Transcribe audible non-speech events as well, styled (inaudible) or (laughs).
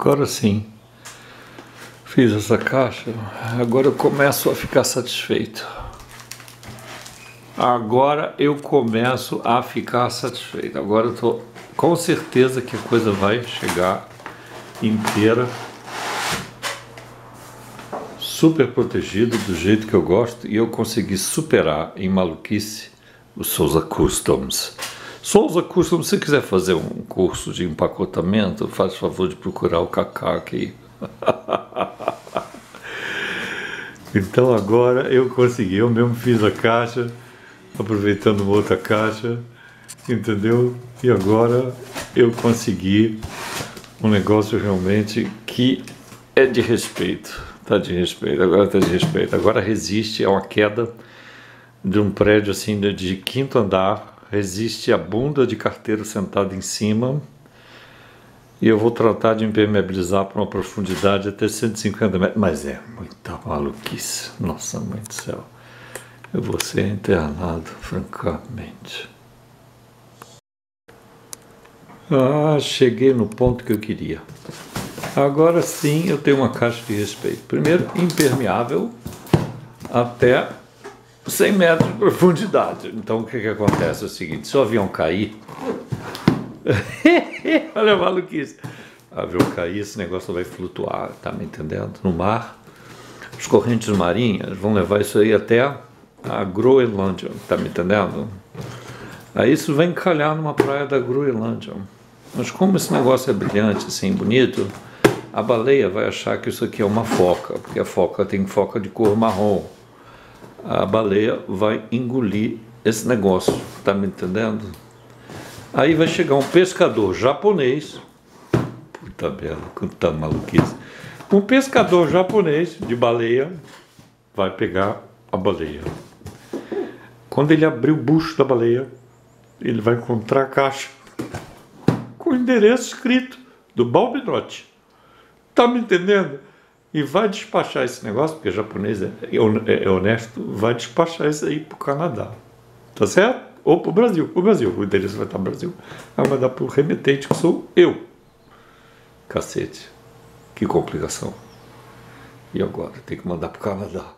Agora sim, fiz essa caixa, agora eu começo a ficar satisfeito. Agora eu começo a ficar satisfeito. Agora eu tô com certeza que a coisa vai chegar inteira, super protegida do jeito que eu gosto e eu consegui superar em maluquice o Souza Customs. Souza Customs, se você quiser fazer um curso de empacotamento, faz favor de procurar o Kaká aqui. (laughs) então agora eu consegui, eu mesmo fiz a caixa aproveitando uma outra caixa, entendeu? E agora eu consegui um negócio realmente que é de respeito, tá de respeito, agora tá de respeito. Agora resiste a uma queda de um prédio assim de quinto andar, resiste a bunda de carteiro sentado em cima. E eu vou tratar de impermeabilizar para uma profundidade até 150 metros. Mas é muita maluquice. Nossa mãe do céu. Eu vou ser internado, francamente. Ah, cheguei no ponto que eu queria. Agora sim eu tenho uma caixa de respeito. Primeiro, impermeável até 100 metros de profundidade. Então o que, que acontece? É o seguinte: se o avião cair. (laughs) Olha a maluquice. O avião cair, esse negócio vai flutuar, tá me entendendo? No mar. As correntes marinhas vão levar isso aí até a Groenlândia, tá me entendendo? Aí isso vai encalhar numa praia da Groenlândia. Mas como esse negócio é brilhante, assim, bonito, a baleia vai achar que isso aqui é uma foca, porque a foca tem foca de cor marrom. A baleia vai engolir esse negócio, tá me entendendo? Aí vai chegar um pescador japonês, puta merda, quanta maluquice. Um pescador japonês de baleia vai pegar a baleia. Quando ele abrir o bucho da baleia, ele vai encontrar a caixa com o endereço escrito do Balbinotti. Tá me entendendo? E vai despachar esse negócio, porque japonês é, é, é honesto, vai despachar isso aí para o Canadá. Tá certo? Ou para o Brasil. O Brasil, o endereço vai estar no Brasil. Vai mandar para o remetente, que sou eu. Cacete. Que complicação. E agora? Tem que mandar para o Canadá.